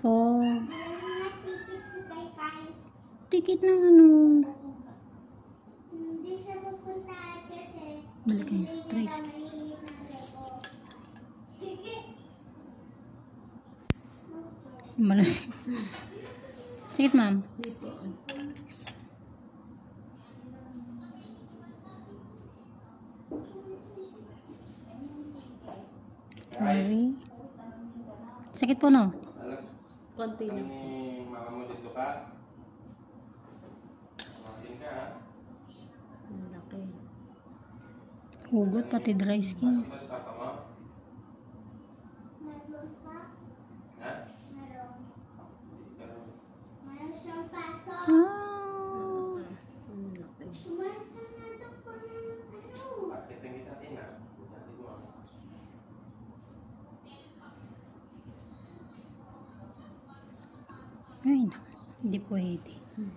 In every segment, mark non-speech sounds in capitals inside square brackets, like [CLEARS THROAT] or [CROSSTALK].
po. Tikit ng ano? Hindi siya pupunta kasi Malagay na. Trace. Malas. Sige, ma'am. Sorry. Sakit po no? Konti kami lang. mo dito ka. Makin ka. Ang laki. Hugot, pati dry skin. Basta papa mo. Meron ka? Ha? Meron. Hindi ka rin. Meron siyang paso. Ah. Ang laki. Tumalas ka na doon po ng ano. Bakit ang kita tina? Dati mo. Ay, naku. Hindi pwede. Ina.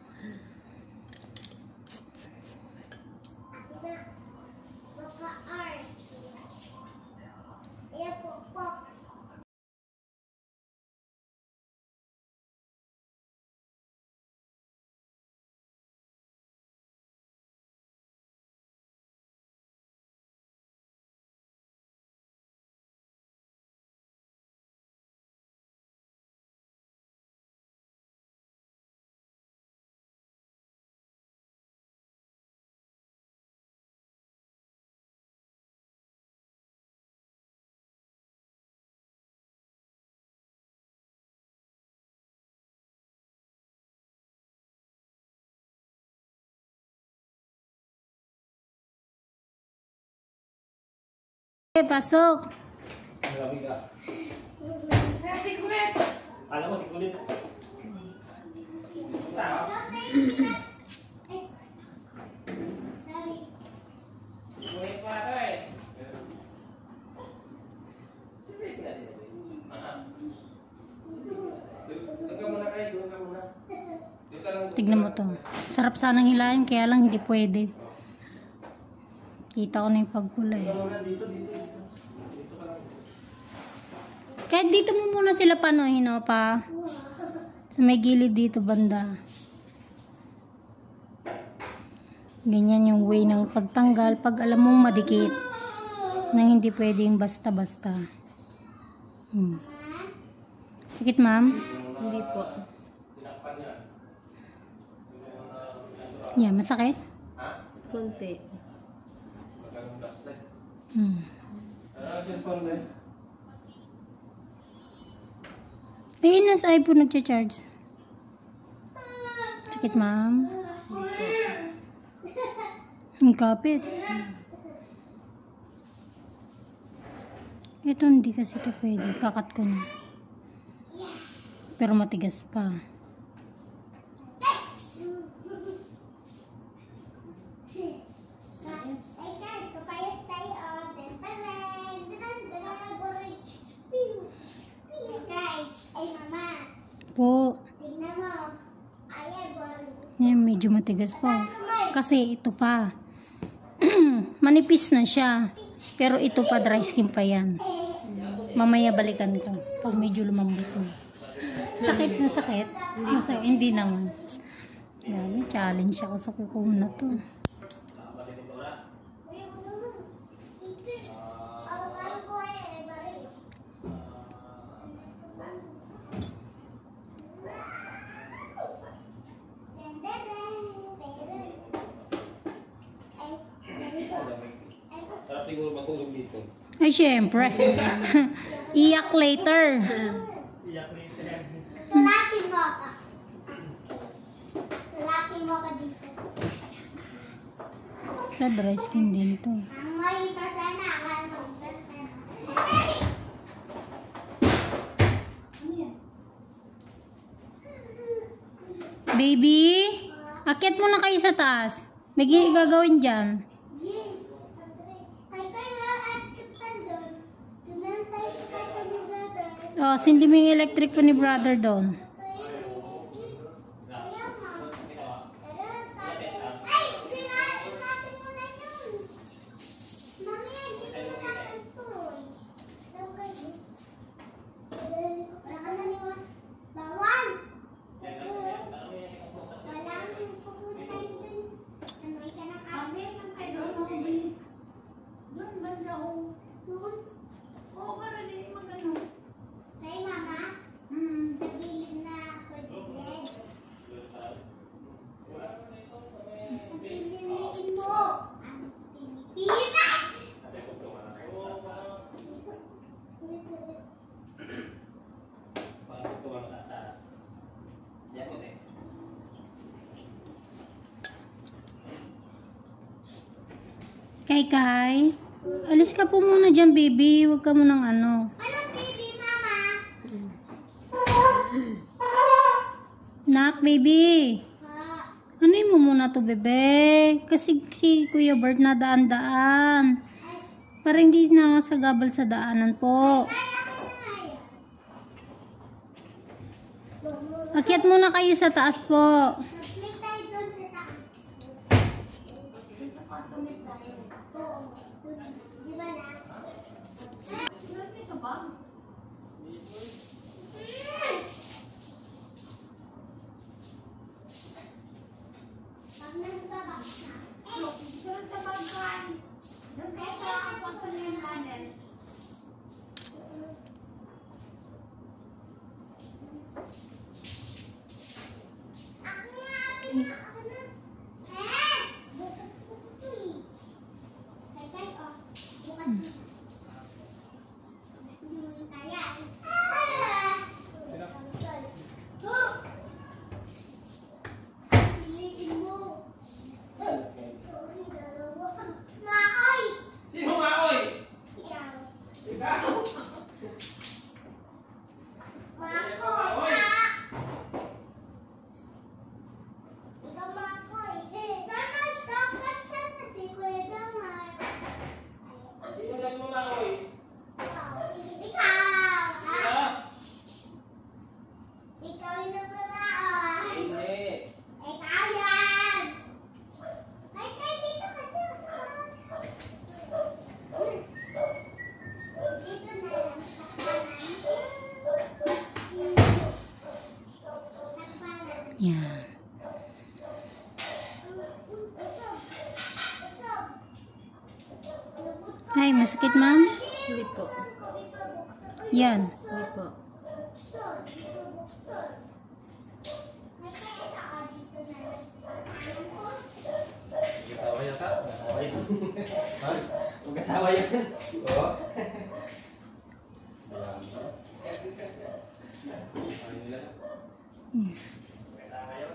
Eh, pasok. Grabe ka. Alam mo si kulit. Tao. Kulit pa ito eh. Doon ka muna kayo, doon ka muna. Doon ka lang. Tignan mo to. Sarap sanang hilahin, kaya lang hindi pwede. Kita ko na yung lang. Kahit dito mo muna sila panuhin, no, pa. Sa may gilid dito, banda. Ganyan yung way ng pagtanggal pag alam mong madikit. Nang hindi pwedeng basta-basta. Hmm. Sakit, ma'am? Hindi po. Yeah, masakit? Ha? Konti. Magkano flashlight? Hmm. Cellphone mo eh? Ayun, nasa iPhone nagcha-charge. Sakit, ma'am? Ang kapit. Ito, hindi kasi ito pwede. Kakat ko na. Pero matigas pa. Po. Ayan, medyo matigas pa. Kasi ito pa. [CLEARS THROAT] Manipis na siya. Pero ito pa, dry skin pa yan. Mamaya balikan ko. Pag medyo lumambot na. Sakit na sakit? Masakit. Hindi naman. Grabe, challenge ako sa kuko na to. Sarap siguro matulog dito. Ay, syempre. [LAUGHS] Iyak later. Iyak na ito. Tulakin mo ka. Tulakin mo ka dito. Sa dry skin din to. Amoy pa sana. Ano? Baby, akit mo na kayo sa taas. May gagawin dyan. Oh, sindi mo electric pa ni brother doon. Kai, alis ka po muna dyan, baby. Huwag ka munang ano. Ano, baby, mama? Nak, baby. Ha? Ano mo muna to, bebe? Kasi si Kuya Bert na daan-daan. Para hindi na sagabal sa daanan po. Akyat muna kayo sa taas po. Mag-play tayo doon sa taas. Sa kwarto may tayo. Po, diba. Ay, masakit ma'am? Hindi po. Yan. Hindi po. Yata. Ha? Yan. Oo. Ayun nila. Kasawa yan.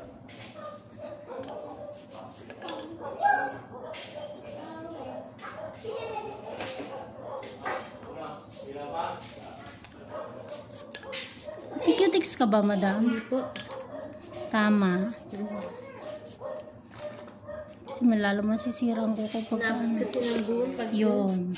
Sino pa? Q-Tex ka ba, madam? Hindi po. Tama. Kasi malalo masisira ang kuko pag Dapat kasi ng buwan pag Yun.